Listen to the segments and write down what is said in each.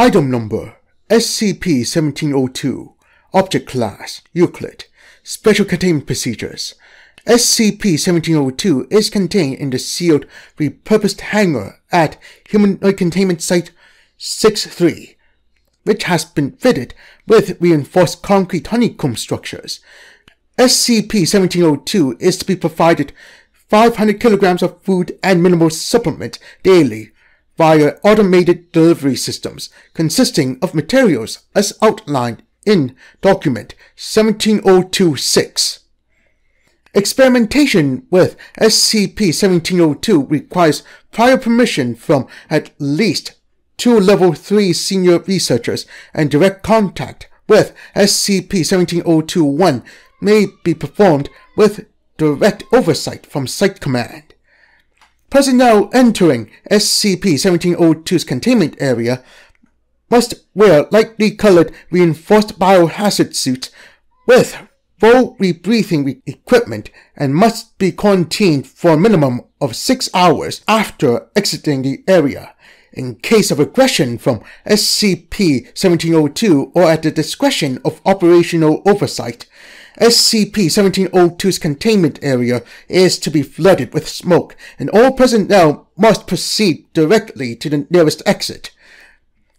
Item Number SCP-1702 Object Class Euclid. Special Containment Procedures. SCP-1702 is contained in the sealed, repurposed hangar at Humanoid Containment Site 6-3, which has been fitted with reinforced concrete honeycomb structures. SCP-1702 is to be provided 500 kilograms of food and mineral supplement daily via automated delivery systems consisting of materials as outlined in document 17026. Experimentation with SCP-1702 requires prior permission from at least two level 3 senior researchers and direct contact with SCP-1702-1 may be performed with direct oversight from Site Command. Personnel entering SCP-1702's containment area must wear lightly colored reinforced biohazard suits with full rebreathing equipment and must be quarantined for a minimum of six hours after exiting the area. In case of aggression from SCP-1702 or at the discretion of operational oversight, SCP-1702's containment area is to be flooded with smoke, and all personnel must proceed directly to the nearest exit.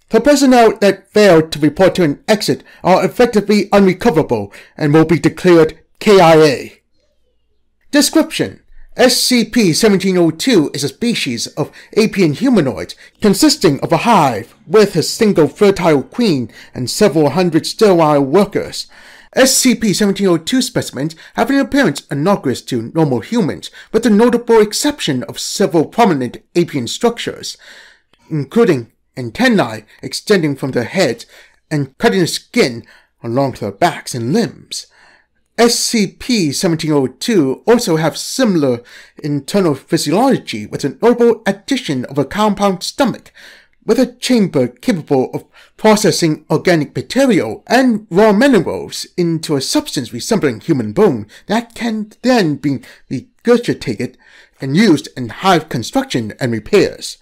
The personnel that fail to report to an exit are effectively unrecoverable and will be declared KIA. Description SCP-1702 is a species of apian humanoid consisting of a hive with a single fertile queen and several hundred sterile workers. SCP-1702 specimens have an appearance analogous to normal humans, with the notable exception of several prominent apian structures, including antennae extending from their heads and cutting the skin along their backs and limbs. SCP-1702 also have similar internal physiology with a notable addition of a compound stomach with a chamber capable of processing organic material and raw minerals into a substance resembling human bone that can then be regurgitated and used in hive construction and repairs.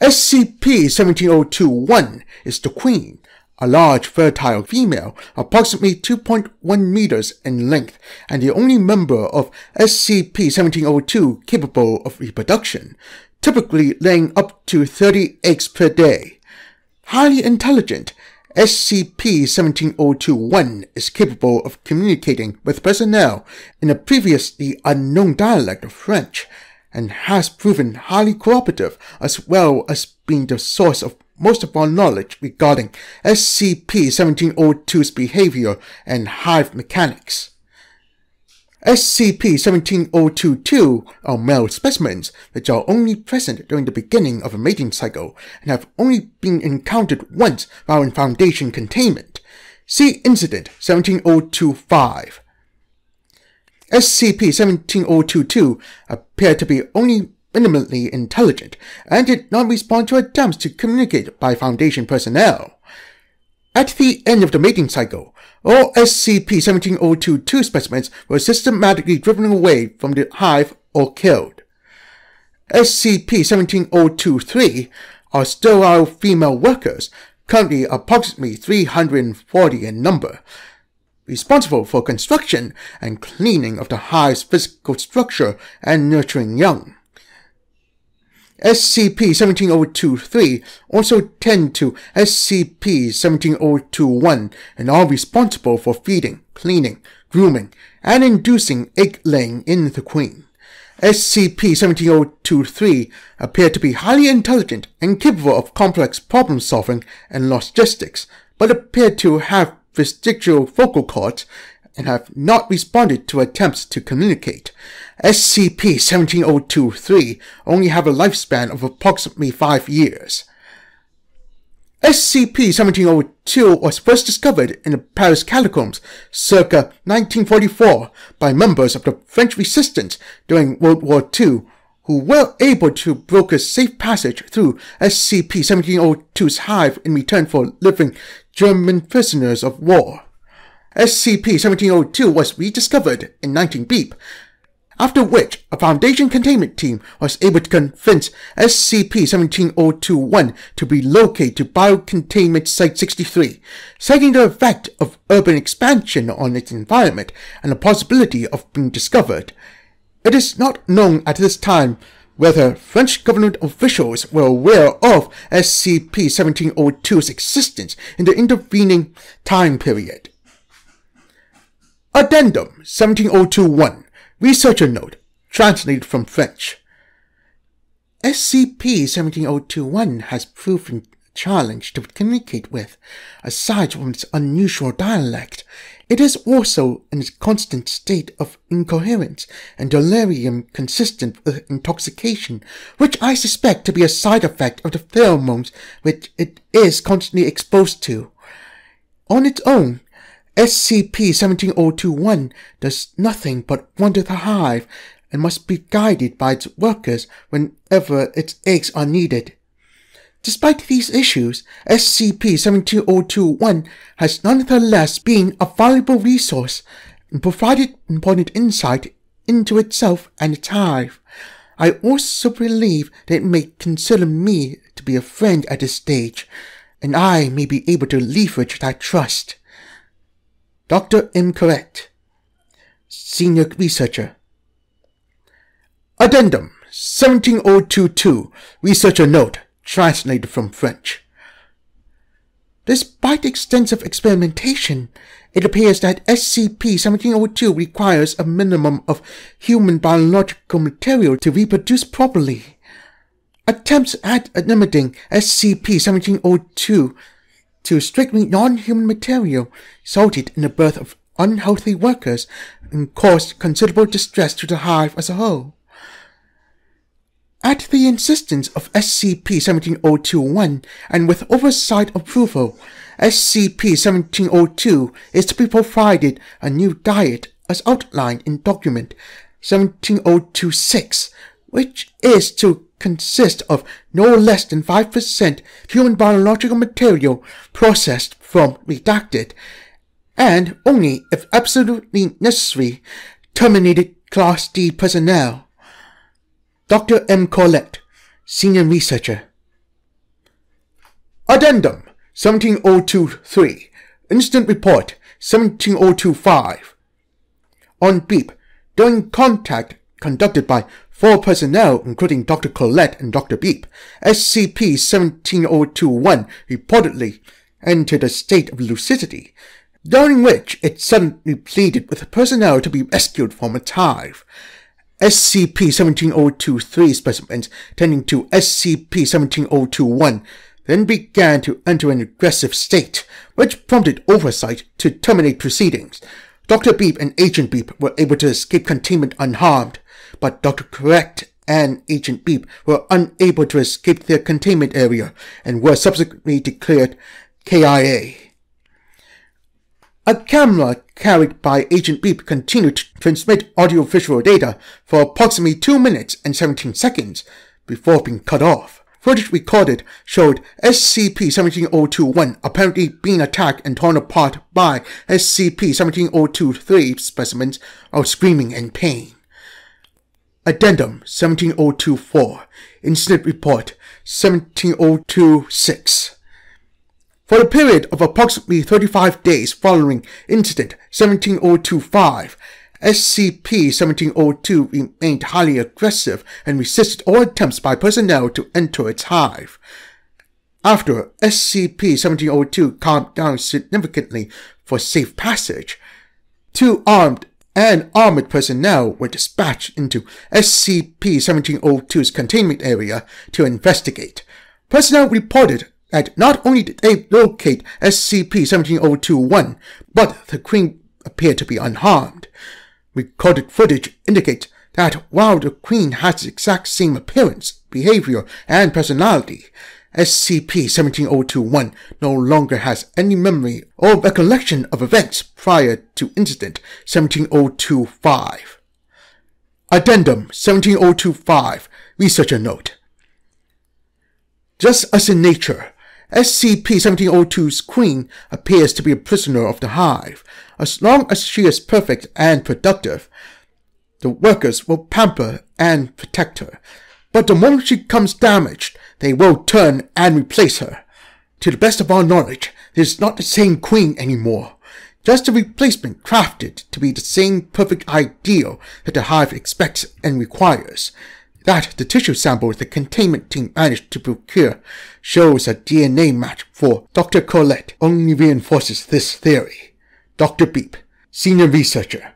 SCP-17021 is the queen, a large fertile female approximately 2.1 meters in length and the only member of SCP-1702 capable of reproduction, typically laying up to 30 eggs per day. Highly intelligent, SCP-17021 is capable of communicating with personnel in a previously unknown dialect of French, and has proven highly cooperative as well as being the source of most of our knowledge regarding SCP-1702's behavior and hive mechanics. SCP-17022 are male specimens which are only present during the beginning of a mating cycle and have only been encountered once while in Foundation containment. See Incident 17025. SCP-17022 appear to be only minimally intelligent and did not respond to attempts to communicate by Foundation personnel. At the end of the mating cycle, all SCP-17022 specimens were systematically driven away from the hive or killed. SCP-17023 are sterile female workers, currently approximately 340 in number, responsible for construction and cleaning of the hive's physical structure and nurturing young. SCP-17023 also tend to SCP-17021 and are responsible for feeding, cleaning, grooming, and inducing egg-laying in the queen. SCP-17023 appear to be highly intelligent and capable of complex problem-solving and logistics, but appear to have vestigial vocal cords and have not responded to attempts to communicate. SCP-17023 only have a lifespan of approximately 5 years. SCP-1702 was first discovered in the Paris catacombs circa 1944 by members of the French resistance during World War II who were able to broker safe passage through SCP-1702's hive in return for living German prisoners of war. SCP-1702 was rediscovered in 19 Beep after which a Foundation containment team was able to convince SCP-17021 to relocate to Biocontainment Site 63, citing the effect of urban expansion on its environment and the possibility of being discovered. It is not known at this time whether French government officials were aware of SCP-1702's existence in the intervening time period. Addendum 17021 Researcher note, translated from French. SCP-17021 has proven a challenge to communicate with. Aside from its unusual dialect, it is also in a constant state of incoherence and delirium consistent with intoxication, which I suspect to be a side effect of the pheromones which it is constantly exposed to. On its own, SCP-17021 does nothing but wander the hive and must be guided by its workers whenever its eggs are needed. Despite these issues, SCP-17021 has nonetheless been a valuable resource and provided important insight into itself and its hive. I also believe that it may consider me to be a friend at this stage, and I may be able to leverage that trust. Dr. Incorrect, Senior Researcher. Addendum 17022, Researcher Note, translated from French. Despite extensive experimentation, it appears that SCP-1702 requires a minimum of human biological material to reproduce properly. Attempts at limiting SCP-1702 to strictly non-human material resulted in the birth of unhealthy workers and caused considerable distress to the hive as a whole. At the insistence of SCP-17021 and with oversight approval, SCP-1702 is to be provided a new diet as outlined in document 17026, which is to consist of no less than 5% human biological material processed from redacted, and only if absolutely necessary, terminated Class D personnel. Dr. M. Collette, Senior Researcher. Addendum 17023, Incident Report 17025. On beep, during contact conducted by Four personnel, including Dr. Collette and Dr. Beep, SCP-17021 reportedly entered a state of lucidity, during which it suddenly pleaded with the personnel to be rescued from its hive. SCP-17023 specimens tending to SCP-17021 then began to enter an aggressive state, which prompted oversight to terminate proceedings. Dr. Beep and Agent Beep were able to escape containment unharmed, but Dr. Collette and Agent Beep were unable to escape their containment area and were subsequently declared KIA. A camera carried by Agent Beep continued to transmit audio-visual data for approximately 2 minutes and 17 seconds before being cut off. Footage recorded showed SCP-17021 apparently being attacked and torn apart by SCP-17023 specimens of screaming in pain. Addendum 17024, Incident Report 17026. For the period of approximately 35 days following Incident 17025, SCP-1702 remained highly aggressive and resisted all attempts by personnel to enter its hive. After SCP-1702 calmed down significantly for safe passage, two armed and armored personnel were dispatched into SCP-1702's containment area to investigate. Personnel reported that not only did they locate SCP-17021, but the Queen appeared to be unharmed. Recorded footage indicates that while the Queen has the exact same appearance, behavior, and personality, SCP-17021 no longer has any memory or recollection of events prior to Incident 17025. Addendum 17025 Researcher Note Just as in nature, SCP-1702's queen appears to be a prisoner of the hive. As long as she is perfect and productive, The workers will pamper and protect her, but the moment she comes damaged, they will turn and replace her. To the best of our knowledge, there's not the same queen anymore. Just a replacement crafted to be the same perfect ideal that the Hive expects and requires. That the tissue sample the containment team managed to procure shows a DNA match for Dr. Collette only reinforces this theory. Dr. Beep, Senior Researcher,